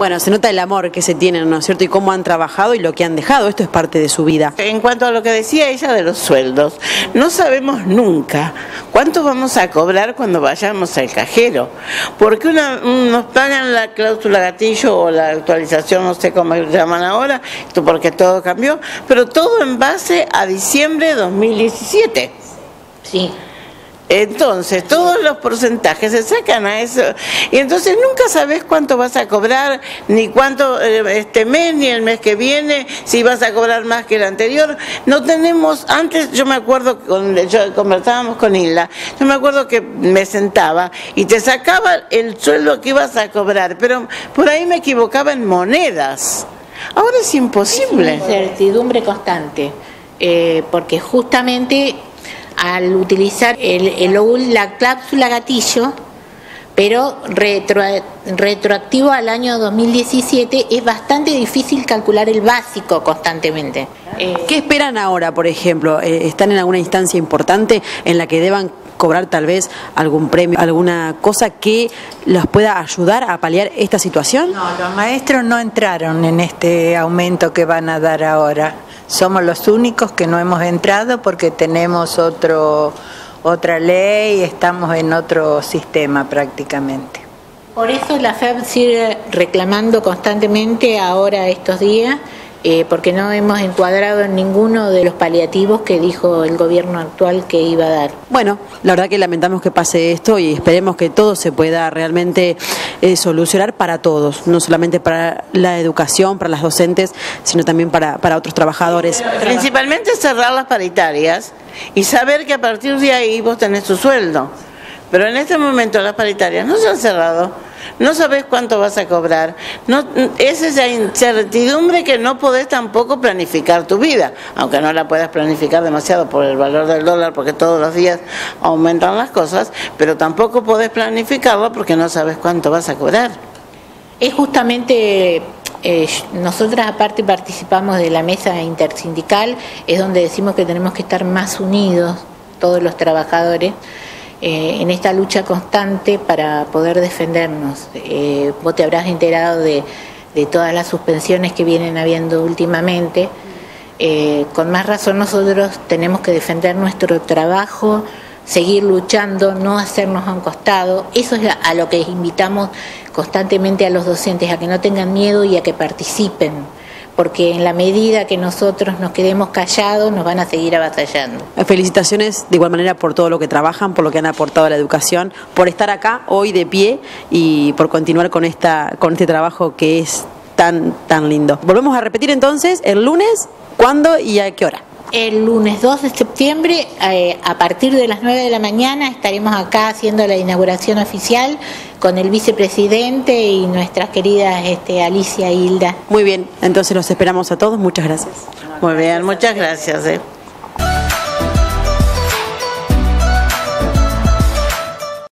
Bueno, se nota el amor que se tienen, ¿no es cierto? Y cómo han trabajado y lo que han dejado. Esto es parte de su vida. En cuanto a lo que decía ella de los sueldos, no sabemos nunca cuánto vamos a cobrar cuando vayamos al cajero. Porque una, nos pagan la cláusula gatillo o la actualización, no sé cómo llaman ahora, porque todo cambió, pero todo en base a diciembre de 2017. Sí. Entonces, todos los porcentajes se sacan a eso. Y entonces nunca sabes cuánto vas a cobrar, ni cuánto eh, este mes, ni el mes que viene, si vas a cobrar más que el anterior. No tenemos, antes yo me acuerdo, con, yo conversábamos con Hilda, yo me acuerdo que me sentaba y te sacaba el sueldo que ibas a cobrar, pero por ahí me equivocaba en monedas. Ahora es imposible. Es incertidumbre constante, eh, porque justamente al utilizar el, la cláusula gatillo, pero retroactivo al año 2017 es bastante difícil calcular el básico constantemente. Eh, ¿Qué esperan ahora, por ejemplo? Eh, ¿Están en alguna instancia importante en la que deban cobrar tal vez algún premio, alguna cosa que los pueda ayudar a paliar esta situación? No, los maestros no entraron en este aumento que van a dar ahora. Somos los únicos que no hemos entrado porque tenemos otro, otra ley, estamos en otro sistema prácticamente. Por eso la FEB sigue reclamando constantemente ahora estos días eh, porque no hemos encuadrado en ninguno de los paliativos que dijo el gobierno actual que iba a dar. Bueno, la verdad que lamentamos que pase esto y esperemos que todo se pueda realmente eh, solucionar para todos, no solamente para la educación, para las docentes, sino también para, para otros trabajadores. Principalmente cerrar las paritarias y saber que a partir de ahí vos tenés tu sueldo. Pero en este momento las paritarias no se han cerrado, no sabes cuánto vas a cobrar, no, es esa incertidumbre que no podés tampoco planificar tu vida, aunque no la puedas planificar demasiado por el valor del dólar, porque todos los días aumentan las cosas, pero tampoco podés planificarlo porque no sabes cuánto vas a cobrar. Es justamente eh, nosotras aparte participamos de la mesa intersindical, es donde decimos que tenemos que estar más unidos todos los trabajadores eh, en esta lucha constante para poder defendernos. Eh, vos te habrás enterado de, todas las suspensiones que vienen habiendo últimamente. Eh, con más razón nosotros tenemos que defender nuestro trabajo, seguir luchando, no hacernos a un costado. Eso es a lo que invitamos constantemente a los docentes, a que no tengan miedo y a que participen porque en la medida que nosotros nos quedemos callados nos van a seguir avasallando. Felicitaciones de igual manera por todo lo que trabajan, por lo que han aportado a la educación, por estar acá hoy de pie y por continuar con esta con este trabajo que es tan tan lindo. Volvemos a repetir entonces el lunes, ¿cuándo y a qué hora? El lunes 2 de septiembre, eh, a partir de las 9 de la mañana, estaremos acá haciendo la inauguración oficial con el vicepresidente y nuestras queridas este, Alicia e Hilda. Muy bien, entonces los esperamos a todos. Muchas gracias. Muy bien, muchas gracias. Eh.